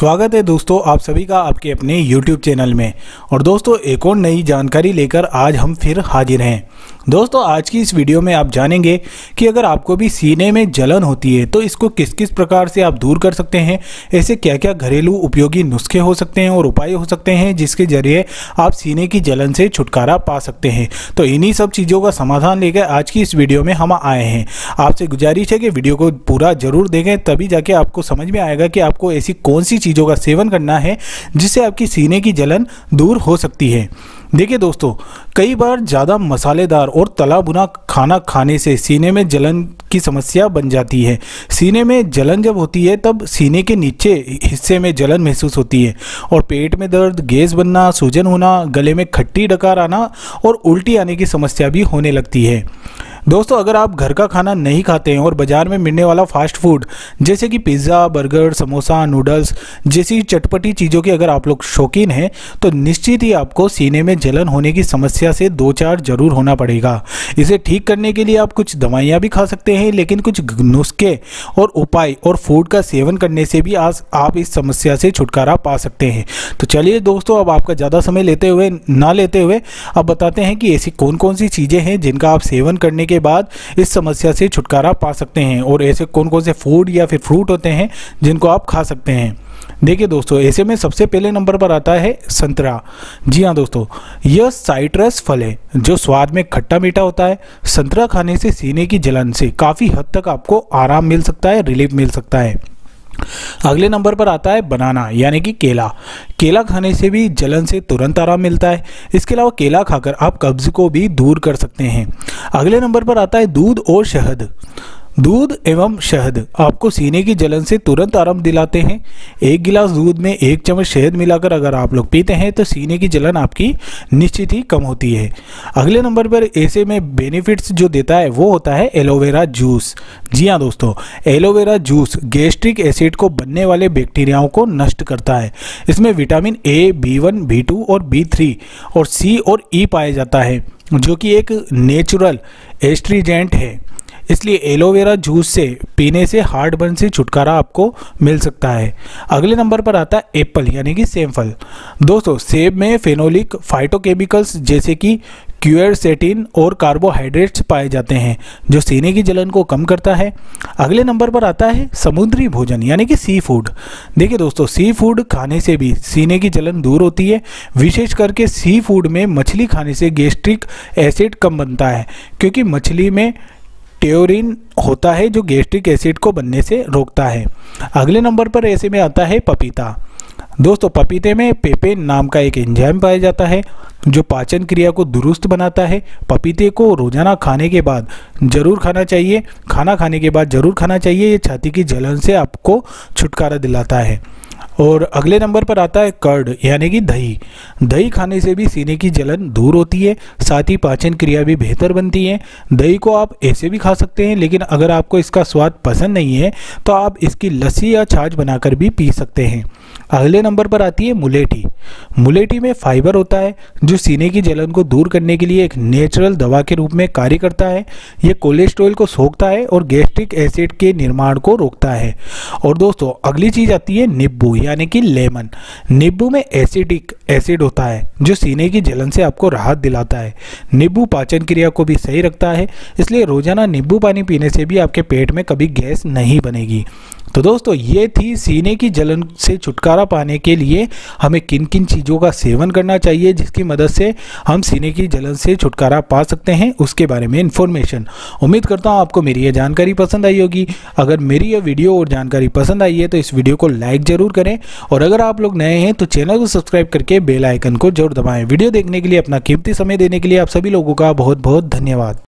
स्वागत है दोस्तों आप सभी का आपके अपने YouTube चैनल में। और दोस्तों, एक और नई जानकारी लेकर आज हम फिर हाजिर हैं। दोस्तों, आज की इस वीडियो में आप जानेंगे कि अगर आपको भी सीने में जलन होती है तो इसको किस किस प्रकार से आप दूर कर सकते हैं? ऐसे क्या क्या घरेलू उपयोगी नुस्खे हो सकते हैं और उपाय हो सकते हैं, जिसके ज़रिए आप सीने की जलन से छुटकारा पा सकते हैं? तो इन्हीं सब चीज़ों का समाधान लेकर आज की इस वीडियो में हम आए हैं। आपसे गुजारिश है कि वीडियो को पूरा ज़रूर देखें, तभी जाके आपको समझ में आएगा कि आपको ऐसी कौन सी चीज़ों का सेवन करना है, जिससे आपकी सीने की जलन दूर हो सकती है। देखिए दोस्तों, कई बार ज़्यादा मसालेदार और तला भुना खाना खाने से सीने में जलन की समस्या बन जाती है। सीने में जलन जब होती है, तब सीने के नीचे हिस्से में जलन महसूस होती है और पेट में दर्द, गैस बनना, सूजन होना, गले में खट्टी डकार आना और उल्टी आने की समस्या भी होने लगती है। दोस्तों, अगर आप घर का खाना नहीं खाते हैं और बाज़ार में मिलने वाला फास्ट फ़ूड जैसे कि पिज़्ज़ा बर्गर समोसा नूडल्स जैसी चटपटी चीज़ों के अगर आप लोग शौकीन हैं तो निश्चित ही आपको सीने में जलन होने की समस्या से दो चार ज़रूर होना पड़ेगा। इसे ठीक करने के लिए आप कुछ दवाइयाँ भी खा सकते हैं, लेकिन कुछ नुस्खे और उपाय और फ़ूड का सेवन करने से भी आज आप इस समस्या से छुटकारा पा सकते हैं। तो चलिए दोस्तों, अब आपका ज़्यादा समय लेते हुए, ना लेते हुए, अब बताते हैं कि ऐसी कौन कौन सी चीज़ें हैं जिनका आप सेवन करने के बाद इस समस्या से छुटकारा पा सकते हैं। और ऐसे कौन कौन से फ़ूड या फिर फ्रूट होते हैं, जिनको आप खा सकते हैं। देखिए दोस्तों, ऐसे में सबसे पहले नंबर पर आता है संतरा। जी हाँ दोस्तों, यह साइट्रस फल है, जो स्वाद में खट्टा मीठा होता है। संतरा खाने से सीने की जलन से काफ़ी हद तक आपको आराम मिल सकता है रिलीफ मिल सकता है। अगले नंबर पर आता है बनाना, यानी कि केला। केला खाने से भी जलन से तुरंत आराम मिलता है। इसके अलावा केला खाकर आप कब्ज को भी दूर कर सकते हैं। अगले नंबर पर आता है दूध और शहद। दूध एवं शहद। आपको सीने की जलन से तुरंत आराम दिलाते हैं। एक गिलास दूध में एक चम्मच शहद मिलाकर अगर आप लोग पीते हैं तो सीने की जलन आपकी निश्चित ही कम होती है। अगले नंबर पर ऐसे में बेनिफिट्स जो देता है, वो होता है एलोवेरा जूस। जी हाँ दोस्तों, एलोवेरा जूस गैस्ट्रिक एसिड को बनने वाले बैक्टीरियाओं को नष्ट करता है। इसमें vitamin A B one B two और बी थ्री और सी और ई e पाया जाता है, जो कि एक नेचुरल एस्ट्रीजेंट है। इसलिए एलोवेरा जूस से पीने से हार्ट बर्न से छुटकारा आपको मिल सकता है। अगले नंबर पर आता है एप्पल, यानी कि सेम फल दोस्तों, सेब में फेनोलिक फाइटोकेमिकल्स जैसे कि क्यूएरसेटिन और कार्बोहाइड्रेट्स पाए जाते हैं, जो सीने की जलन को कम करता है। अगले नंबर पर आता है समुद्री भोजन, यानी कि सी फ़ूड देखिए दोस्तों सी फ़ूड खाने से भी सीने की जलन दूर होती है। विशेष करके सी फ़ूड में मछली खाने से गैस्ट्रिक एसिड कम बनता है, क्योंकि मछली में ट्योरिन होता है जो गैस्ट्रिक एसिड को बनने से रोकता है। अगले नंबर पर ऐसे में आता है पपीता। दोस्तों, पपीते में पेपेन नाम का एक एंजाइम पाया जाता है, जो पाचन क्रिया को दुरुस्त बनाता है। पपीते को रोज़ाना खाने के बाद ज़रूर खाना चाहिए। खाना खाने के बाद ज़रूर खाना चाहिए। ये छाती की जलन से आपको छुटकारा दिलाता है। और अगले नंबर पर आता है कर्ड, यानी कि दही। दही खाने से भी सीने की जलन दूर होती है, साथ ही पाचन क्रिया भी बेहतर बनती है। दही को आप ऐसे भी खा सकते हैं, लेकिन अगर आपको इसका स्वाद पसंद नहीं है तो आप इसकी लस्सी या छाछ बनाकर भी पी सकते हैं। अगले नंबर पर आती है मुलेठी। मुलेठी में फाइबर होता है, जो सीने की जलन को दूर करने के लिए एक नेचुरल दवा के रूप में कार्य करता है। ये कोलेस्ट्रॉल को सोखता है और गैस्ट्रिक एसिड के निर्माण को रोकता है। और दोस्तों, अगली चीज़ आती है नींबू यानी कि लेमन। नींबू में एसिडिक, एसिड होता है, जो सीने की जलन से आपको राहत दिलाता है। नींबू पाचन क्रिया को भी सही रखता है, इसलिए रोज़ाना नींबू पानी पीने से भी आपके पेट में कभी गैस नहीं बनेगी। तो दोस्तों, ये थी सीने की जलन से छुटकारा पाने के लिए हमें किन किन चीज़ों का सेवन करना चाहिए जिसकी मदद से हम सीने की जलन से छुटकारा पा सकते हैं, उसके बारे में इन्फॉर्मेशन उम्मीद करता हूँ आपको मेरी ये जानकारी पसंद आई होगी। अगर मेरी ये वीडियो और जानकारी पसंद आई है तो इस वीडियो को लाइक ज़रूर करें। और अगर आप लोग नए हैं तो चैनल को सब्सक्राइब करके बेल आइकन को ज़रूर दबाएँ। वीडियो देखने के लिए अपना कीमती समय देने के लिए आप सभी लोगों का बहुत बहुत धन्यवाद।